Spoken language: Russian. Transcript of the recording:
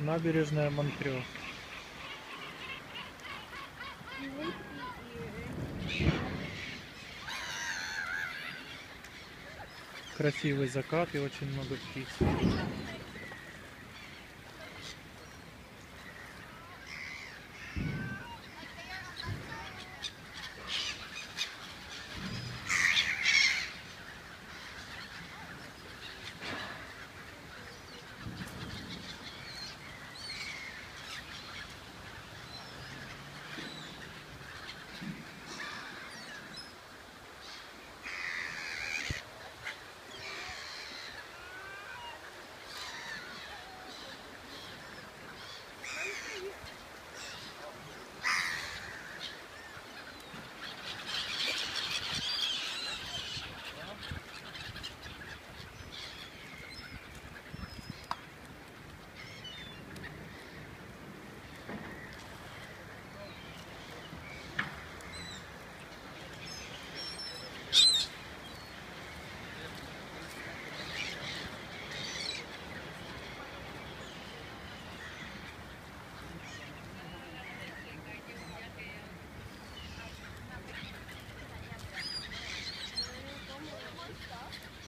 Набережная Монтрё. Красивый закат и очень много птиц.